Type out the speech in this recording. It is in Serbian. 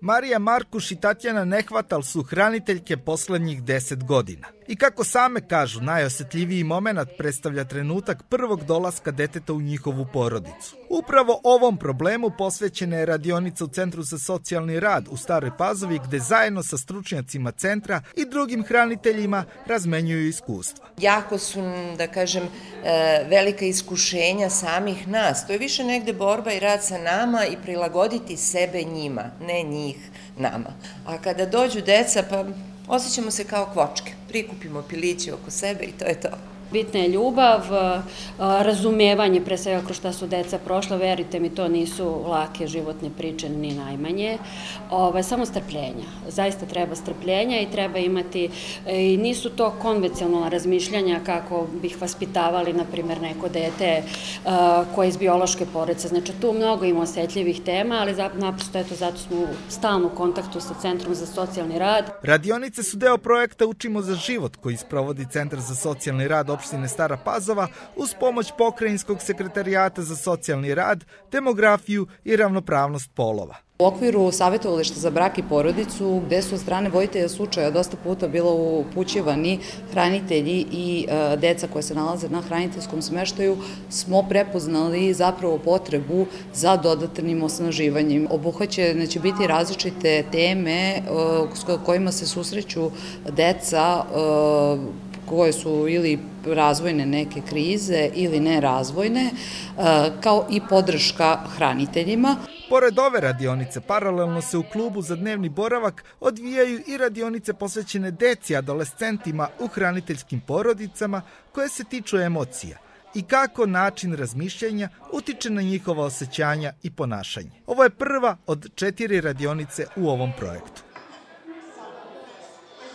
Marija Markuš i Tatjana Nehvatal su hraniteljke poslednjih deset godina. I kako same kažu, najosetljiviji moment predstavlja trenutak prvog dolaska deteta u njihovu porodicu. Upravo ovom problemu posvećena je radionica u Centru za socijalni rad u Staroj Pazovi gde zajedno sa stručnjacima centra i drugim hraniteljima razmenjuju iskustva. Jako su, da kažem, e, velika iskušenja samih nas. To je više negde borba i rad sa nama i prilagoditi sebe njima, ne njih nama. A kada dođu deca, pa osjećamo se kao kvočke. Prikupimo pilići oko sebe i to je to. Bitna je ljubav, razumevanje pre svega kroz šta su deca prošla, verite mi, to nisu lake životne priče ni najmanje. Ove, samo strpljenja. Zaista treba strpljenja i treba imati, e, i nisu to konvencionalna razmišljanja kako bih vaspitavali, na primer, neko dete koje je iz biološke porodice. Znači, tu mnogo ima osetljivih tema, ali naprosto, eto, zato smo u stalnom kontaktu sa Centrom za socijalni rad. Radionice su deo projekta Učimo za život koji sprovodi Centar za socijalni rad opštine Stara Pazova uz pomoć Pokrajinskog sekretarijata za socijalni rad, demografiju i ravnopravnost polova. U okviru savjetovališta za brak i porodicu, gde su od strane vojitelja slučaja dosta puta bilo upućivani hranitelji i e, deca koje se nalaze na hraniteljskom smeštaju, smo prepoznali zapravo potrebu za dodatnim osnaživanjem. Obuhvaćene će biti različite teme e, s kojima se susreću deca e, koje su ili razvojne neke krize ili nerazvojne, e, kao i podrška hraniteljima. Pored ove radionice, paralelno se u klubu za dnevni boravak odvijaju i radionice posvećene deci adolescentima u hraniteljskim porodicama koje se tiču emocija i kako način razmišljanja utiče na njihova osjećanja i ponašanje. Ovo je prva od četiri radionice u ovom projektu.